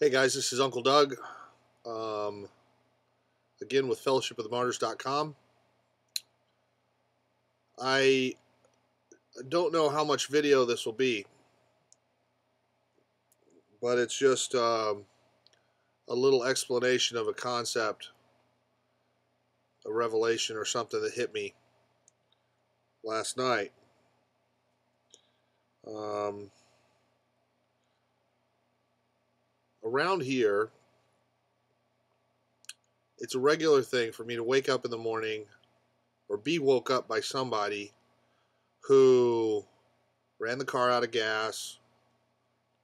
Hey guys, this is Uncle Doug. Um, again with fellowshipofthemartyrs.com. I don't know how much video this will be, but it's just um, a little explanation of a concept, a revelation, or something that hit me last night. Um, around here, it's a regular thing for me to wake up in the morning or be woke up by somebody who ran the car out of gas,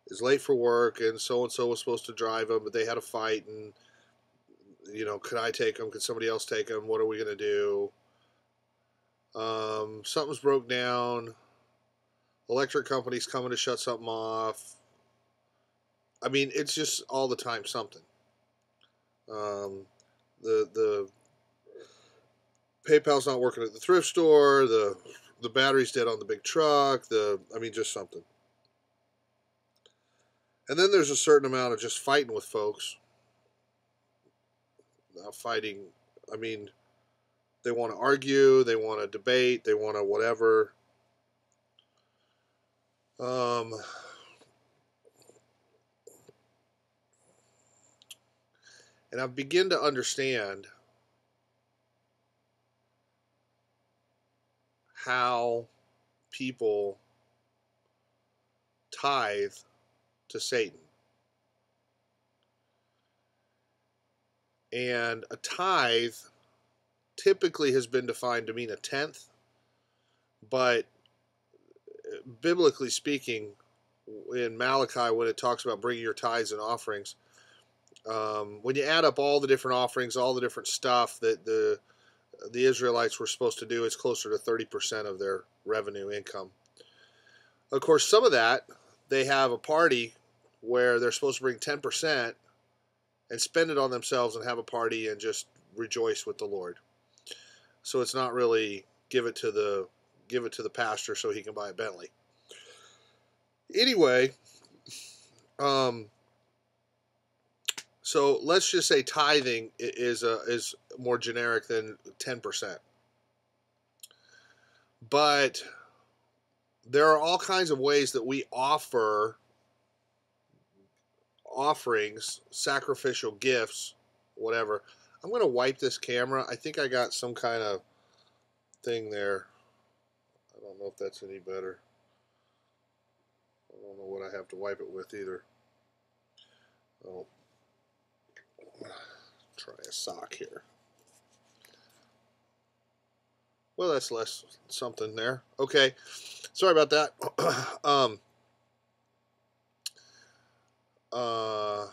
is late for work, and so and so was supposed to drive them, but they had a fight, and you know, could I take them? Could somebody else take them? What are we gonna do? Um, something's broke down. Electric company's coming to shut something off. I mean, it's just all the time something. Um, the the PayPal's not working at the thrift store. The the battery's dead on the big truck. The I mean, just something. And then there's a certain amount of just fighting with folks. Not fighting. I mean, they want to argue. They want to debate. They want to whatever. Um, and I begin to understand how people tithe to Satan. And a tithe typically has been defined to mean a tenth, but uh, biblically speaking, in Malachi, when it talks about bringing your tithes and offerings, um, when you add up all the different offerings, all the different stuff that the the Israelites were supposed to do, it's closer to 30% of their revenue income. Of course, some of that they have a party where they're supposed to bring 10% and spend it on themselves and have a party and just rejoice with the Lord. So it's not really give it to the give it to the pastor so he can buy a Bentley. Anyway, um, so let's just say tithing is a, is more generic than ten percent, but there are all kinds of ways that we offer offerings, sacrificial gifts, whatever. I'm going to wipe this camera. I think I got some kind of thing there. I don't know if that's any better. I don't know what I have to wipe it with either. Oh, try a sock here. Well, that's less something there. Okay, sorry about that. um, uh,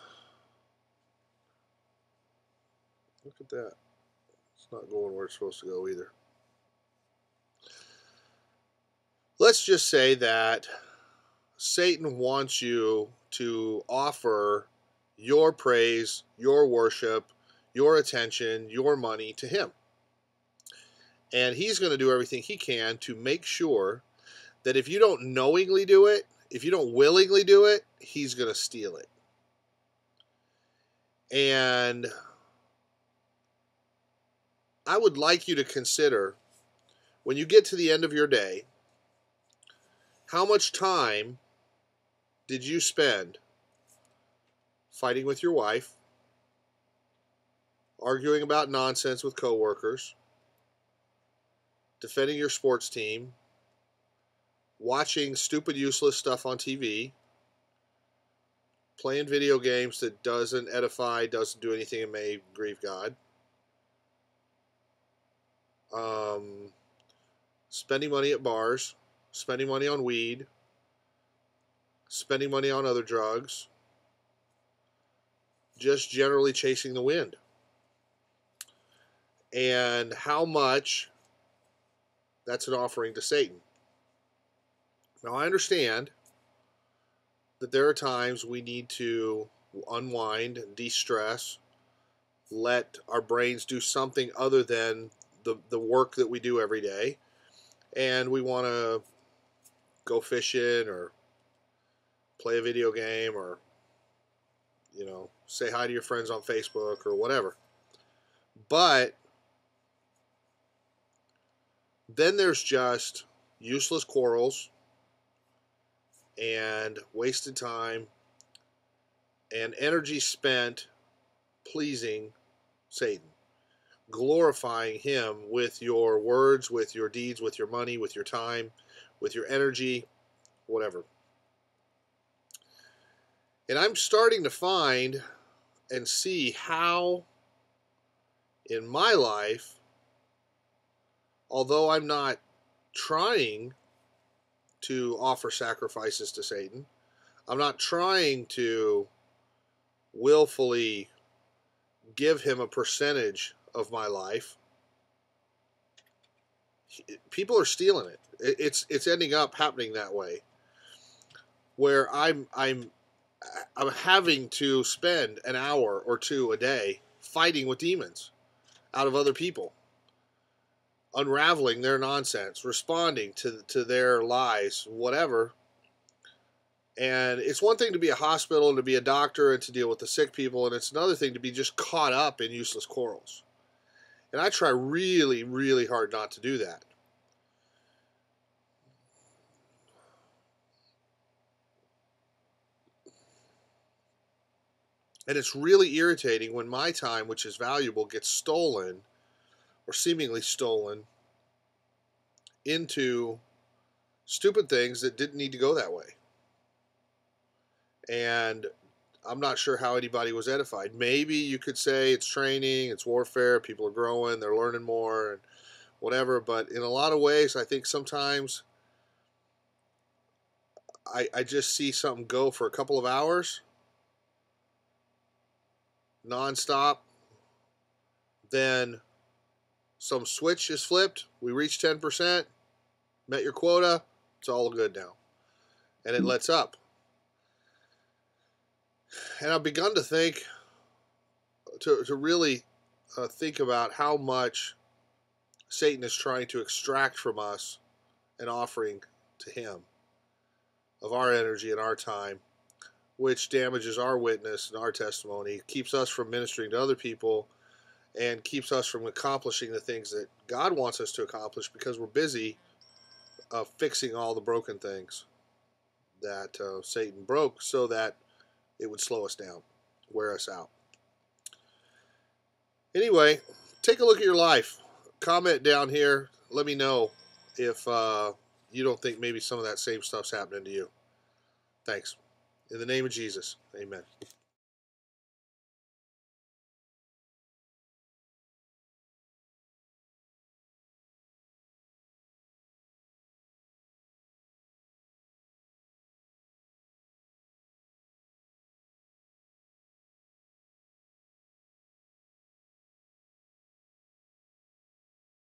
look at that. It's not going where it's supposed to go either. Let's just say that Satan wants you to offer your praise, your worship, your attention, your money to him. And he's going to do everything he can to make sure that if you don't knowingly do it, if you don't willingly do it, he's going to steal it. And I would like you to consider when you get to the end of your day, how much time did you spend fighting with your wife, arguing about nonsense with coworkers, defending your sports team, watching stupid, useless stuff on TV, playing video games that doesn't edify, doesn't do anything, and may grieve God, um, spending money at bars, spending money on weed, spending money on other drugs, just generally chasing the wind. And how much that's an offering to Satan. Now, I understand that there are times we need to unwind de stress, let our brains do something other than the, the work that we do every day. And we want to go fishing or play a video game or you know, say hi to your friends on Facebook or whatever. But then there's just useless quarrels and wasted time and energy spent pleasing Satan, glorifying him with your words, with your deeds, with your money, with your time, with your energy, whatever. And I'm starting to find and see how in my life, although I'm not trying to offer sacrifices to Satan, I'm not trying to willfully give him a percentage of my life. People are stealing it. It's it's ending up happening that way, where I'm I'm I'm having to spend an hour or two a day fighting with demons out of other people, unraveling their nonsense, responding to to their lies, whatever. And it's one thing to be a hospital and to be a doctor and to deal with the sick people, and it's another thing to be just caught up in useless quarrels. And I try really, really hard not to do that. And it's really irritating when my time, which is valuable, gets stolen or seemingly stolen into stupid things that didn't need to go that way. And I'm not sure how anybody was edified. Maybe you could say it's training, it's warfare, people are growing, they're learning more, and whatever. But in a lot of ways, I think sometimes I, I just see something go for a couple of hours nonstop, then some switch is flipped. We reach 10%, met your quota, it's all good now. And it lets up. And I've begun to think, to, to really uh, think about how much Satan is trying to extract from us an offering to him of our energy and our time which damages our witness and our testimony, keeps us from ministering to other people, and keeps us from accomplishing the things that God wants us to accomplish because we're busy uh, fixing all the broken things that uh, Satan broke so that it would slow us down, wear us out. Anyway, take a look at your life. Comment down here. Let me know if uh, you don't think maybe some of that same stuff's happening to you. Thanks. In the name of Jesus, amen.